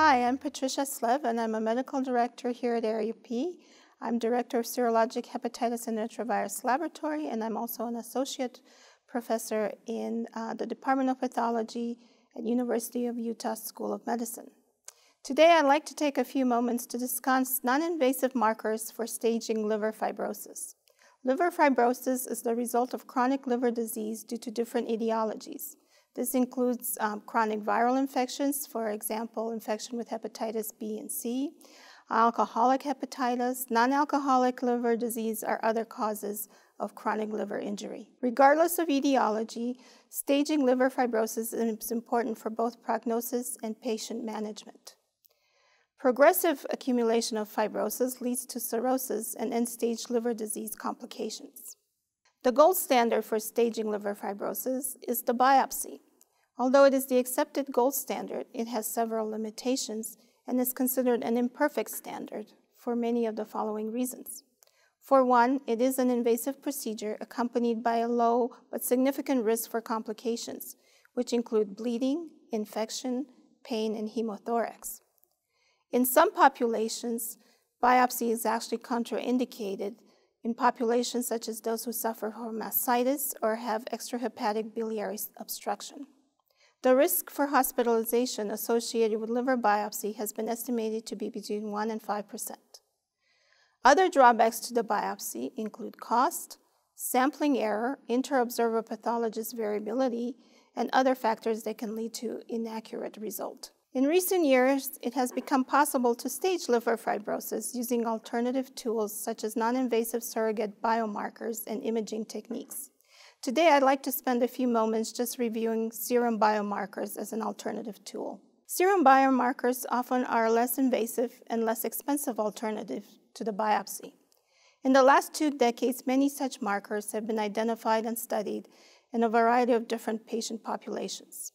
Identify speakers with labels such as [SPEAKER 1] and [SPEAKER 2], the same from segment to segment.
[SPEAKER 1] Hi, I'm Patricia Slev, and I'm a medical director here at ARUP. I'm director of serologic hepatitis and retrovirus laboratory, and I'm also an associate professor in uh, the Department of Pathology at University of Utah School of Medicine. Today, I'd like to take a few moments to discuss non-invasive markers for staging liver fibrosis. Liver fibrosis is the result of chronic liver disease due to different etiologies. This includes um, chronic viral infections, for example, infection with hepatitis B and C, alcoholic hepatitis, non-alcoholic liver disease are other causes of chronic liver injury. Regardless of etiology, staging liver fibrosis is important for both prognosis and patient management. Progressive accumulation of fibrosis leads to cirrhosis and end-stage liver disease complications. The gold standard for staging liver fibrosis is the biopsy. Although it is the accepted gold standard, it has several limitations and is considered an imperfect standard for many of the following reasons. For one, it is an invasive procedure accompanied by a low but significant risk for complications, which include bleeding, infection, pain, and hemothorax. In some populations, biopsy is actually contraindicated in populations such as those who suffer from ascites or have extrahepatic biliary obstruction. The risk for hospitalization associated with liver biopsy has been estimated to be between 1 and 5%. Other drawbacks to the biopsy include cost, sampling error, inter-observer pathologist variability, and other factors that can lead to inaccurate result. In recent years, it has become possible to stage liver fibrosis using alternative tools such as non-invasive surrogate biomarkers and imaging techniques. Today, I'd like to spend a few moments just reviewing serum biomarkers as an alternative tool. Serum biomarkers often are a less invasive and less expensive alternative to the biopsy. In the last two decades, many such markers have been identified and studied in a variety of different patient populations.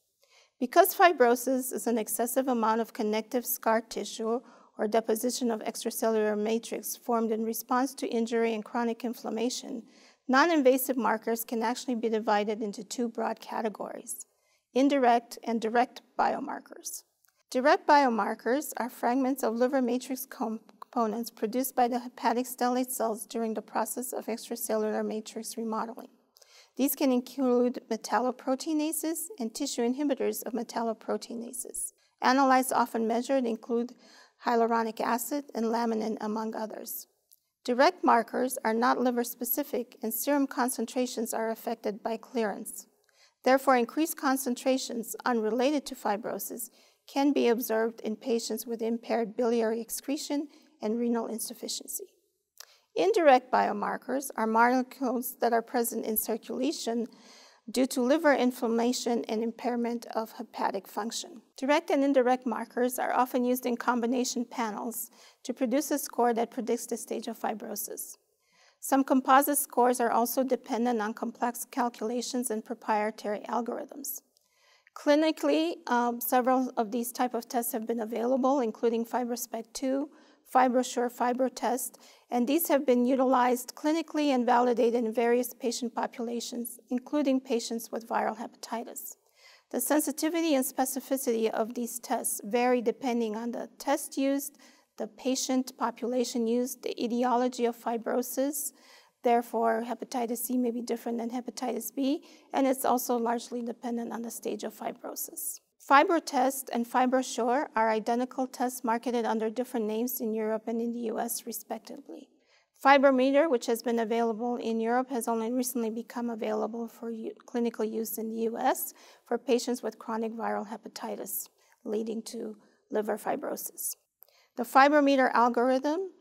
[SPEAKER 1] Because fibrosis is an excessive amount of connective scar tissue or deposition of extracellular matrix formed in response to injury and chronic inflammation, Non-invasive markers can actually be divided into two broad categories, indirect and direct biomarkers. Direct biomarkers are fragments of liver matrix components produced by the hepatic stellate cells during the process of extracellular matrix remodeling. These can include metalloproteinases and tissue inhibitors of metalloproteinases. Analytes often measured include hyaluronic acid and laminin, among others. Direct markers are not liver specific and serum concentrations are affected by clearance. Therefore, increased concentrations unrelated to fibrosis can be observed in patients with impaired biliary excretion and renal insufficiency. Indirect biomarkers are molecules that are present in circulation due to liver inflammation and impairment of hepatic function. Direct and indirect markers are often used in combination panels to produce a score that predicts the stage of fibrosis. Some composite scores are also dependent on complex calculations and proprietary algorithms. Clinically, um, several of these type of tests have been available, including FIBROSpect 2, FibroSure FibroTest, and these have been utilized clinically and validated in various patient populations, including patients with viral hepatitis. The sensitivity and specificity of these tests vary depending on the test used, the patient population used, the etiology of fibrosis, Therefore, hepatitis C may be different than hepatitis B, and it's also largely dependent on the stage of fibrosis. FibroTest and FibroSure are identical tests marketed under different names in Europe and in the US, respectively. Fibrometer, which has been available in Europe, has only recently become available for clinical use in the US for patients with chronic viral hepatitis leading to liver fibrosis. The Fibrometer algorithm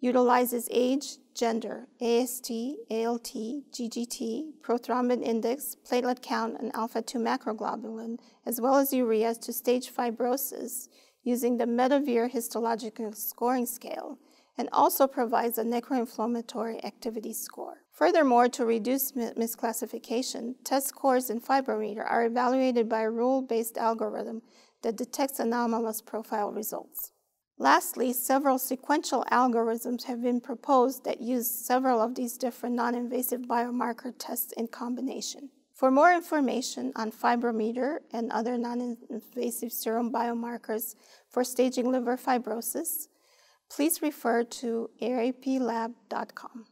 [SPEAKER 1] utilizes age, gender, AST, ALT, GGT, prothrombin index, platelet count, and alpha-2 macroglobulin, as well as urea to stage fibrosis using the METAVIR histological scoring scale, and also provides a necroinflammatory activity score. Furthermore, to reduce misclassification, test scores in Fibrometer are evaluated by a rule-based algorithm that detects anomalous profile results. Lastly, several sequential algorithms have been proposed that use several of these different non-invasive biomarker tests in combination. For more information on fibrometer and other non-invasive serum biomarkers for staging liver fibrosis, please refer to aruplab.com.